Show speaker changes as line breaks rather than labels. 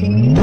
Mm-hmm.